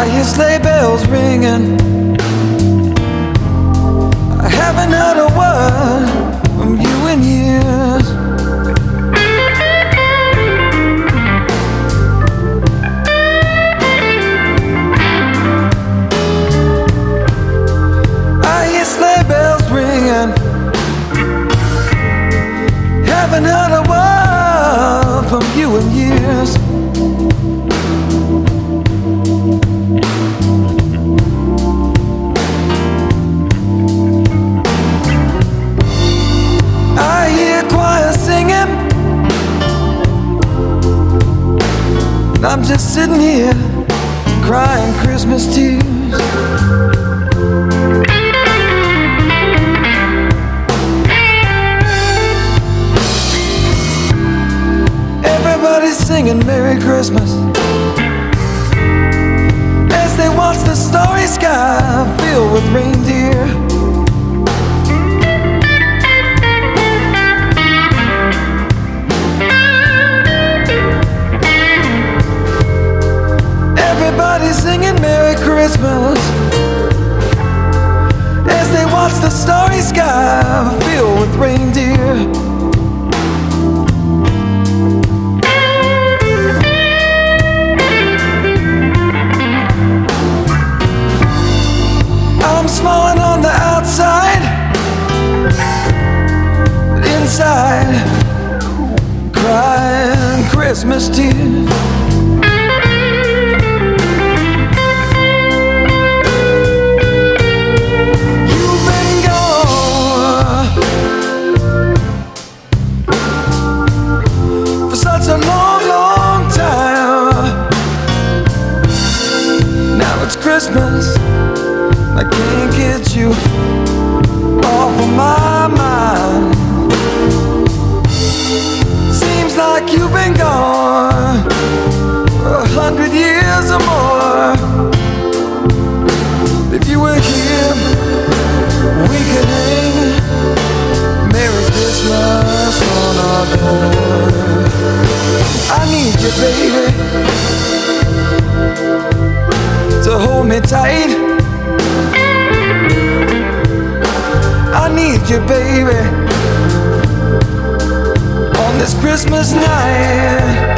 I hear sleigh bells ringing. I haven't heard a word. I'm just sitting here crying Christmas tears. Everybody's singing Merry Christmas as they watch the starry sky filled with reindeer. Everybody's singing Merry Christmas as they watch the starry sky filled with reindeer. I'm smiling on the outside, but inside, crying Christmas tears. It's Christmas. I can't get you off of my mind. Seems like you've been gone a hundred years or more. Tight. I need you, baby, on this Christmas night.